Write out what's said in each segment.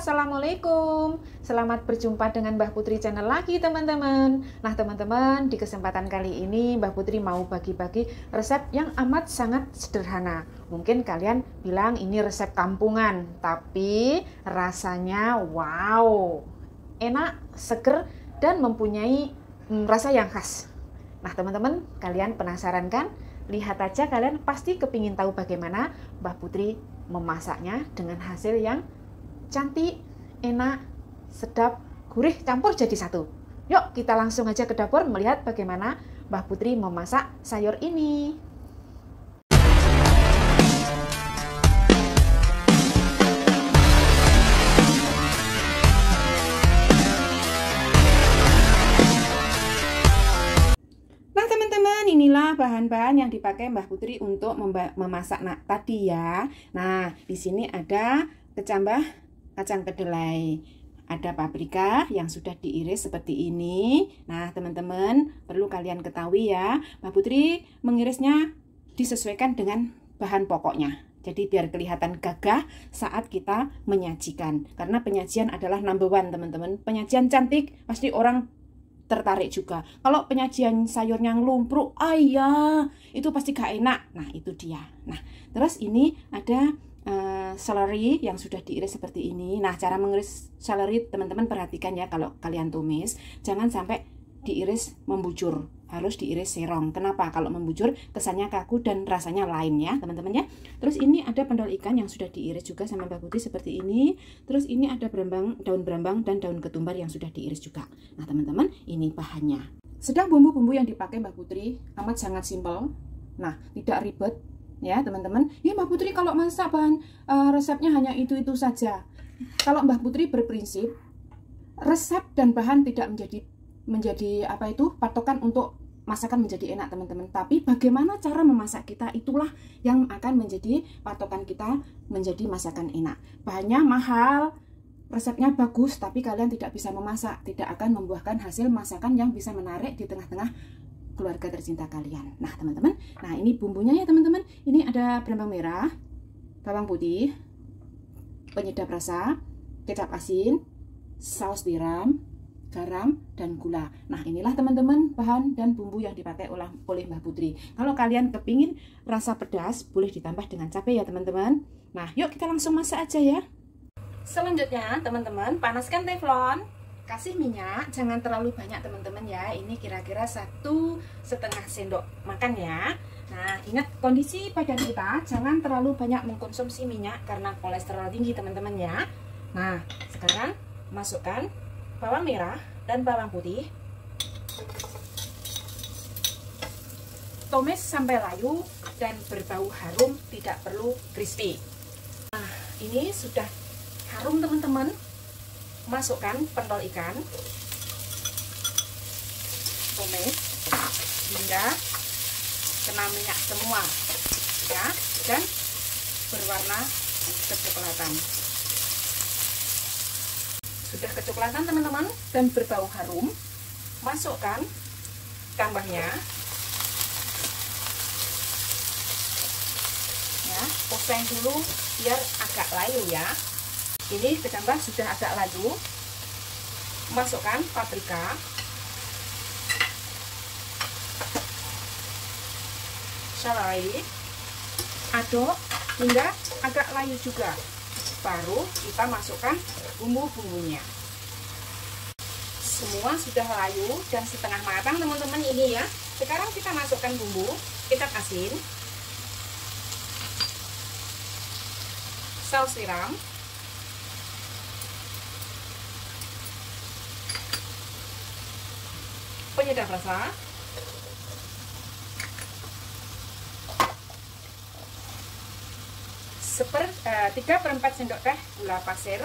Assalamualaikum. Selamat berjumpa dengan Mbah Putri channel lagi teman-teman. Nah teman-teman di kesempatan kali ini Mbah Putri mau bagi-bagi resep yang amat sangat sederhana. Mungkin kalian bilang ini resep kampungan Tapi rasanya wow Enak, seger, dan mempunyai hmm, rasa yang khas. Nah teman-teman kalian penasaran kan? Lihat aja kalian pasti kepingin tahu bagaimana Mbah Putri memasaknya dengan hasil yang cantik, enak, sedap, gurih, campur jadi satu. Yuk kita langsung aja ke dapur melihat bagaimana Mbah Putri memasak sayur ini. Nah teman-teman inilah bahan-bahan yang dipakai Mbah Putri untuk memasak nah, tadi ya. Nah di sini ada kecambah kacang kedelai. Ada paprika yang sudah diiris seperti ini. Nah, teman-teman, perlu kalian ketahui ya, Mbak Putri mengirisnya disesuaikan dengan bahan pokoknya. Jadi biar kelihatan gagah saat kita menyajikan. Karena penyajian adalah number one, teman-teman. Penyajian cantik, pasti orang tertarik juga. Kalau penyajian sayurnya lumpruk, ayah, itu pasti gak enak. Nah, itu dia. Nah, terus ini ada uh, celery yang sudah diiris seperti ini. Nah, cara mengiris celery teman-teman perhatikan ya kalau kalian tumis, jangan sampai diiris membujur. Harus diiris serong. Kenapa? Kalau membujur kesannya kaku dan rasanya lain ya, teman-teman ya. Terus ini ada pendol ikan yang sudah diiris juga sama Mbak Putih seperti ini. Terus ini ada berambang, daun berambang dan daun ketumbar yang sudah diiris juga. Nah, teman-teman, ini bahannya. Sedang bumbu-bumbu yang dipakai Mbak Putri amat sangat simpel. Nah, tidak ribet, ya teman-teman. Ya Mbak Putri kalau masak bahan uh, resepnya hanya itu-itu saja. Kalau Mbak Putri berprinsip resep dan bahan tidak menjadi menjadi apa itu patokan untuk masakan menjadi enak teman-teman. Tapi bagaimana cara memasak kita itulah yang akan menjadi patokan kita menjadi masakan enak. Bahannya mahal resepnya bagus tapi kalian tidak bisa memasak. Tidak akan membuahkan hasil masakan yang bisa menarik di tengah-tengah keluarga tercinta kalian. Nah, teman-teman, nah ini bumbunya ya, teman-teman. Ini ada berambang merah, bawang putih, penyedap rasa, kecap asin, saus tiram, garam, dan gula. Nah, inilah teman-teman bahan dan bumbu yang dipakai oleh, oleh Mbah Putri. Kalau kalian kepingin rasa pedas, boleh ditambah dengan cabai ya, teman-teman. Nah, yuk kita langsung masak aja ya. Selanjutnya, teman-teman, panaskan teflon kasih minyak jangan terlalu banyak teman-teman ya. Ini kira-kira satu setengah sendok makan ya. Nah ingat kondisi badan kita jangan terlalu banyak mengkonsumsi minyak karena kolesterol tinggi teman-teman ya. Nah sekarang masukkan bawang merah dan bawang putih. Tumis sampai layu dan berbau harum tidak perlu crispy. Nah ini sudah harum teman-teman masukkan pentol ikan tumis hingga kena minyak semua ya dan berwarna kecoklatan. Sudah kecoklatan teman-teman? Dan berbau harum masukkan tambahnya ya oseng dulu biar agak layu ya ini kecambah sudah agak layu masukkan paprika. Serai aduk hingga agak layu juga. Baru kita masukkan bumbu-bumbunya. Semua sudah layu dan setengah matang teman-teman ini ya. Sekarang kita masukkan bumbu. Kita asin. Saus tiram penyedap rasa? Seper eh, tiga per empat sendok teh gula pasir.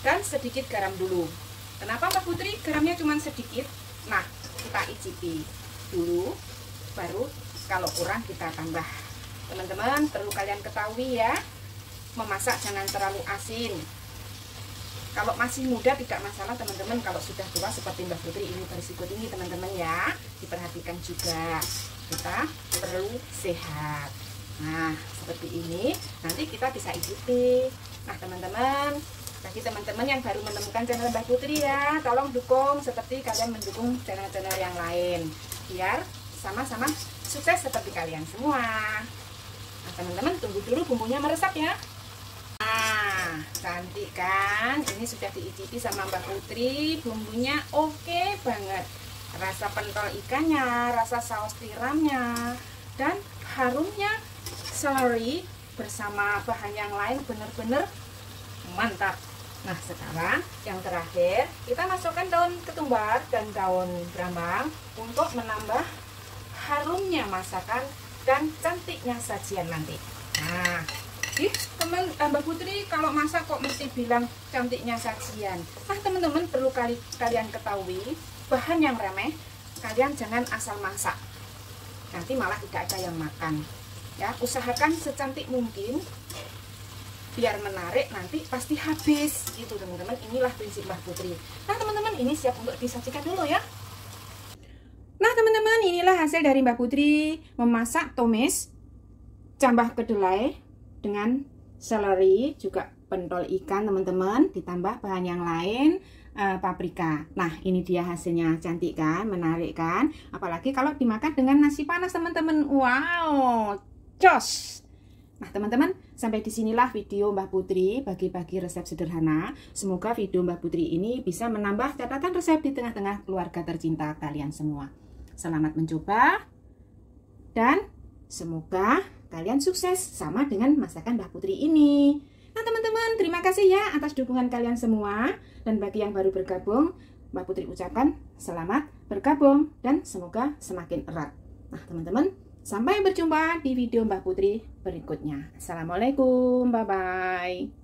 Dan sedikit garam dulu. Kenapa Mbak Putri? Garamnya cuma sedikit. Nah kita icipi dulu. Baru kalau kurang kita tambah. Teman-teman perlu kalian ketahui ya memasak jangan terlalu asin kalau masih muda tidak masalah teman-teman kalau sudah tua seperti Mbak Putri ini berisiko tinggi teman-teman ya diperhatikan juga kita perlu sehat Nah, seperti ini nanti kita bisa ikuti. Nah, teman-teman, bagi teman-teman yang baru menemukan channel Mbak Putri ya, tolong dukung seperti kalian mendukung channel-channel yang lain. Biar sama-sama sukses seperti kalian semua. Nah, teman-teman tunggu dulu bumbunya meresap ya. Cantik kan? Ini sudah diicipi sama Mbak Putri, bumbunya oke banget. Rasa pentol ikannya, rasa saus tiramnya, dan harumnya celery bersama bahan yang lain benar-benar mantap nah sekarang yang terakhir kita masukkan daun ketumbar dan daun brambang untuk menambah harumnya masakan dan cantiknya sajian nanti nah ih teman Mbak Putri kalau masak kok mesti bilang cantiknya sajian. Nah teman-teman perlu kali kalian ketahui bahan yang remeh kalian jangan asal masak. Nanti malah tidak ada yang makan. Ya usahakan secantik mungkin. Biar menarik nanti pasti habis. Gitu teman-teman. Inilah prinsip Mbah Putri. Nah teman-teman ini siap untuk disajikan dulu ya. Nah teman-teman inilah hasil dari Mbah Putri memasak tomes cambah kedelai dengan seleri juga pentol ikan teman-teman ditambah bahan yang lain uh, paprika nah ini dia hasilnya cantik kan menarik kan apalagi kalau dimakan dengan nasi panas teman-teman wow Jos! Nah teman-teman, sampai di sinilah video Mbah Putri bagi-bagi resep sederhana. Semoga video Mbah Putri ini bisa menambah catatan resep di tengah-tengah keluarga tercinta kalian semua. Selamat mencoba dan semoga kalian sukses sama dengan masakan Mbah Putri ini. Nah teman-teman, terima kasih ya atas dukungan kalian semua. Dan bagi yang baru bergabung, Mbak Putri ucapkan selamat bergabung dan semoga semakin erat. Nah teman-teman, Sampai berjumpa di video Mbak Putri berikutnya. Assalamualaikum, bye-bye.